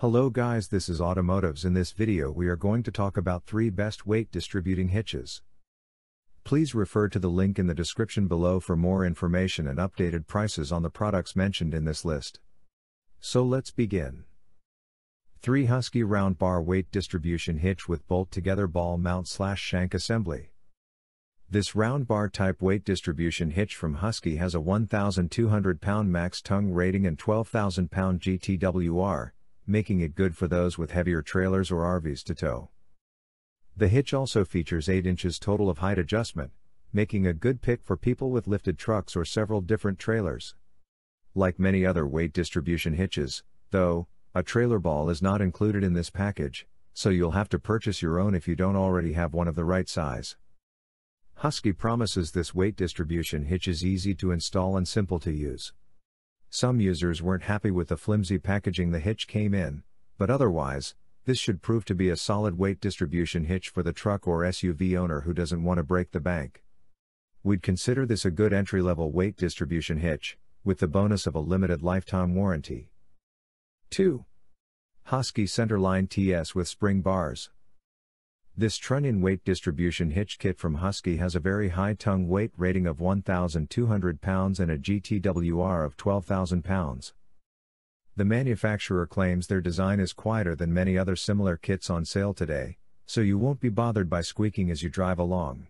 Hello guys this is Automotives in this video we are going to talk about 3 best weight distributing hitches. Please refer to the link in the description below for more information and updated prices on the products mentioned in this list. So let's begin. 3 Husky Round Bar Weight Distribution Hitch with bolt together ball mount slash shank assembly. This round bar type weight distribution hitch from Husky has a 1,200 pound max tongue rating and 12,000 pound GTWR, making it good for those with heavier trailers or RVs to tow. The hitch also features 8 inches total of height adjustment, making a good pick for people with lifted trucks or several different trailers. Like many other weight distribution hitches, though, a trailer ball is not included in this package, so you'll have to purchase your own if you don't already have one of the right size. Husky promises this weight distribution hitch is easy to install and simple to use. Some users weren't happy with the flimsy packaging the hitch came in, but otherwise, this should prove to be a solid weight distribution hitch for the truck or SUV owner who doesn't want to break the bank. We'd consider this a good entry level weight distribution hitch, with the bonus of a limited lifetime warranty. 2. Husky Centerline TS with spring bars. This trunnion weight distribution hitch kit from Husky has a very high tongue weight rating of 1,200 pounds and a GTWR of 12,000 pounds. The manufacturer claims their design is quieter than many other similar kits on sale today, so you won't be bothered by squeaking as you drive along.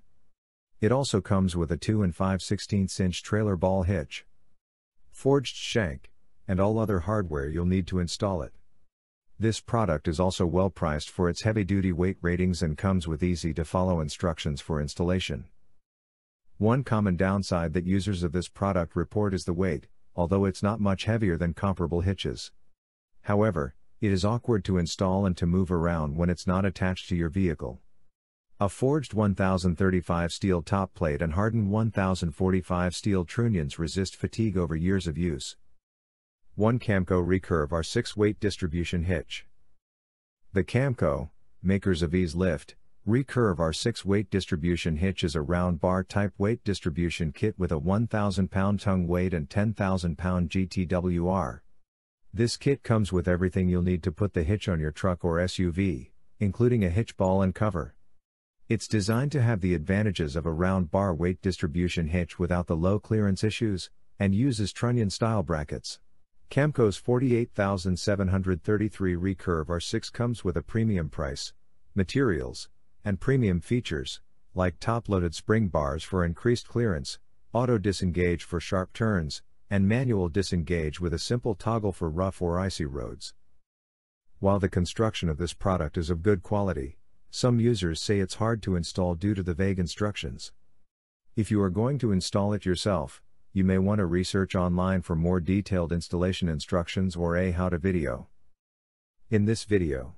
It also comes with a 2 and 5 16 inch trailer ball hitch, forged shank, and all other hardware you'll need to install it. This product is also well priced for its heavy duty weight ratings and comes with easy to follow instructions for installation. One common downside that users of this product report is the weight, although it's not much heavier than comparable hitches. However, it is awkward to install and to move around when it's not attached to your vehicle. A forged 1035 steel top plate and hardened 1045 steel trunnions resist fatigue over years of use. 1 Camco Recurve R6 weight distribution hitch. The Camco, makers of Eaz-Lift, Recurve R6 weight distribution hitch is a round bar type weight distribution kit with a 1000 pound tongue weight and 10,000 pound GTWR. This kit comes with everything you'll need to put the hitch on your truck or SUV, including a hitch ball and cover. It's designed to have the advantages of a round bar weight distribution hitch without the low clearance issues, and uses trunnion style brackets. Camco's 48733 Recurve R6 comes with a premium price, materials, and premium features, like top-loaded spring bars for increased clearance, auto disengage for sharp turns, and manual disengage with a simple toggle for rough or icy roads. While the construction of this product is of good quality, some users say it's hard to install due to the vague instructions. If you are going to install it yourself, you may want to research online for more detailed installation instructions or a how-to video. In this video,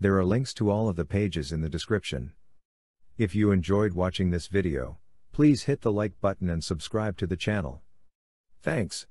there are links to all of the pages in the description. If you enjoyed watching this video, please hit the like button and subscribe to the channel. Thanks.